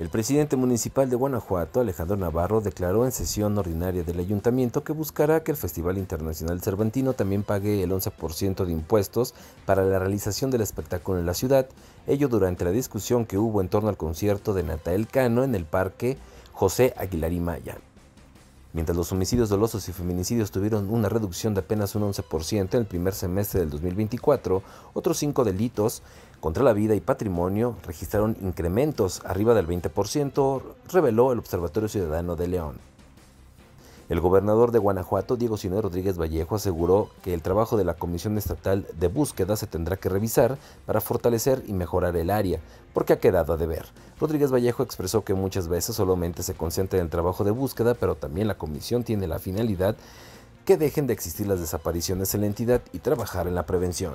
El presidente municipal de Guanajuato, Alejandro Navarro, declaró en sesión ordinaria del ayuntamiento que buscará que el Festival Internacional Cervantino también pague el 11% de impuestos para la realización del espectáculo en la ciudad, ello durante la discusión que hubo en torno al concierto de Natael Cano en el Parque José Aguilar y Maya. Mientras los homicidios dolosos y feminicidios tuvieron una reducción de apenas un 11% en el primer semestre del 2024, otros cinco delitos contra la vida y patrimonio registraron incrementos arriba del 20%, reveló el Observatorio Ciudadano de León. El gobernador de Guanajuato, Diego Sinue Rodríguez Vallejo, aseguró que el trabajo de la Comisión Estatal de Búsqueda se tendrá que revisar para fortalecer y mejorar el área, porque ha quedado a deber. Rodríguez Vallejo expresó que muchas veces solamente se concentra en el trabajo de búsqueda, pero también la comisión tiene la finalidad que dejen de existir las desapariciones en la entidad y trabajar en la prevención.